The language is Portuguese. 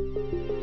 Música